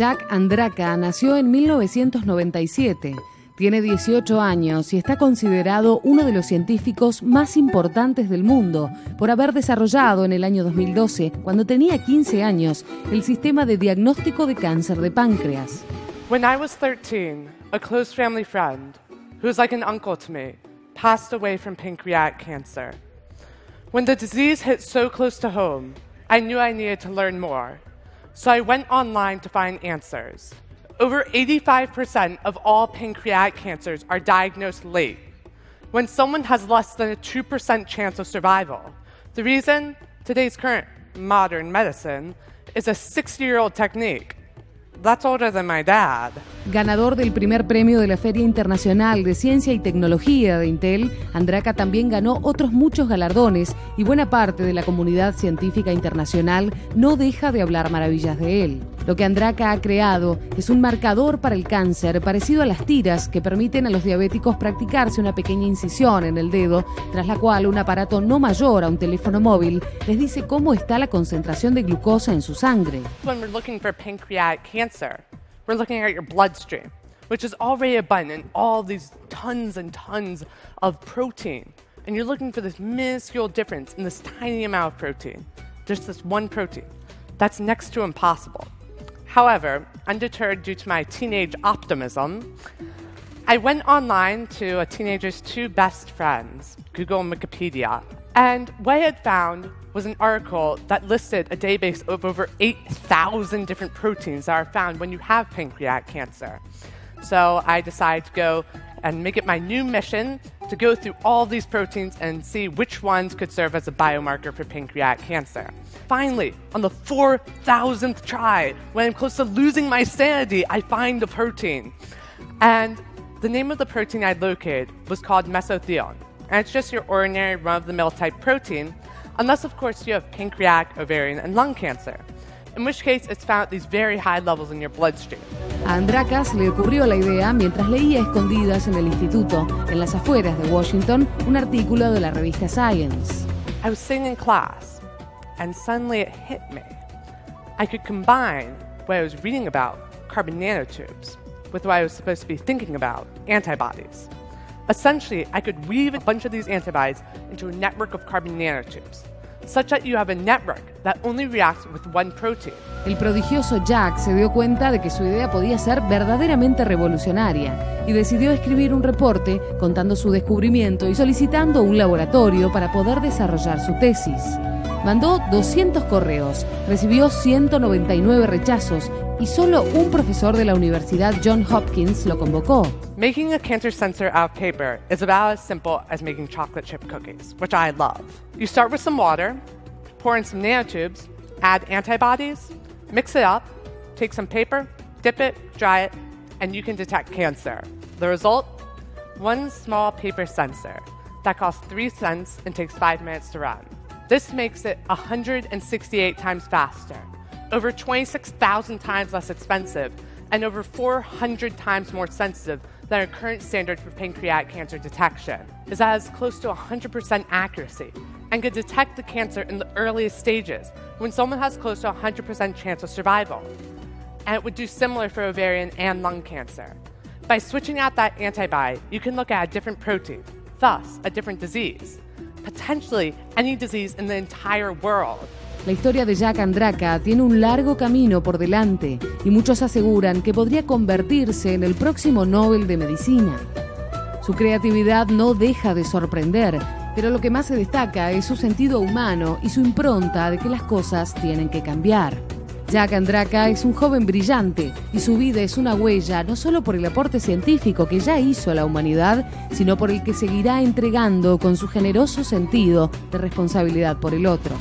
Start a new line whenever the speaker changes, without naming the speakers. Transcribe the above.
Jack Andraka nació en 1997. Tiene 18 años y está considerado uno de los científicos más importantes del mundo por haber desarrollado en el año 2012, cuando tenía 15 años, el sistema de diagnóstico de cáncer de páncreas.
When I was 13, a close family friend, who was like an uncle to me, passed away from pancreatic cancer. When the disease hit so close to home, I knew I needed to learn more. So I went online to find answers. Over 85% of all pancreatic cancers are diagnosed late, when someone has less than a 2% chance of survival. The reason? Today's current modern medicine is a 60 year old technique. That's older than my dad.
Ganador del primer premio de la Feria Internacional de Ciencia y Tecnología de Intel, Andraka también ganó otros muchos galardones y buena parte de la comunidad científica internacional no deja de hablar maravillas de él. Lo que Andraka ha creado es un marcador para el cáncer parecido a las tiras que permiten a los diabéticos practicarse una pequeña incisión en el dedo, tras la cual un aparato no mayor a un teléfono móvil les dice cómo está la concentración de glucosa en su sangre.
When we're looking for pancreatic cancer, we're looking at your bloodstream, which is already abundant all these tons and tons of protein. And you're looking for this minuscule difference in this tiny amount of protein. Just this one protein. That's next to impossible. However, undeterred due to my teenage optimism, I went online to a teenager's two best friends, Google and Wikipedia, and what I had found was an article that listed a database of over 8,000 different proteins that are found when you have pancreatic cancer. So I decided to go and make it my new mission to go through all these proteins and see which ones could serve as a biomarker for pancreatic cancer. Finally, on the 4,000th try, when I'm close to losing my sanity, I find the protein. And the name of the protein I located was called mesothelin. And it's just your ordinary run of the mill type protein, unless, of course, you have pancreatic, ovarian, and lung cancer, in which case it's found at these very high levels in your bloodstream.
A Andraka se le ocurrió la idea mientras leía escondidas en el instituto, en las afueras de Washington, un artículo de la revista Science.
I was sitting in class, and suddenly it hit me. I could combine what I was reading about, carbon nanotubes, with what I was supposed to be thinking about, antibodies. Essentially, I could weave a bunch of these antibodies into a network of carbon nanotubes, such that you have a network that only reacts with one protein.
El prodigioso Jack se dio cuenta de que su idea podía ser verdaderamente revolucionaria y decidió escribir un reporte contando su descubrimiento y solicitando un laboratorio para poder desarrollar su tesis. Mandó 200 correos, recibió 199 rechazos y solo un profesor de la Universidad John Hopkins lo convocó.
Making a cancer sensor out of paper is about as simple as making chocolate chip cookies, which I love. You start with some water, pour in some nanotubes, add antibodies, mix it up, take some paper, dip it, dry it, and you can detect cancer. The result? One small paper sensor that costs 3 cents and takes 5 minutes to run. This makes it 168 times faster, over 26,000 times less expensive, and over 400 times more sensitive than our current standard for pancreatic cancer detection. That has close to 100% accuracy and can detect the cancer in the earliest stages when someone has close to 100% chance of survival. And it would do similar for ovarian and lung cancer. By switching out that antibody, you can look at a different protein, thus, a different disease, potentially any disease in the entire world.
La historia de Jack Andraka tiene un largo camino por delante y muchos aseguran que podría convertirse en el próximo Nobel de Medicina. Su creatividad no deja de sorprender, pero lo que más se destaca es su sentido humano y su impronta de que las cosas tienen que cambiar. Jack Andraka es un joven brillante y su vida es una huella no solo por el aporte científico que ya hizo a la humanidad, sino por el que seguirá entregando con su generoso sentido de responsabilidad por el otro.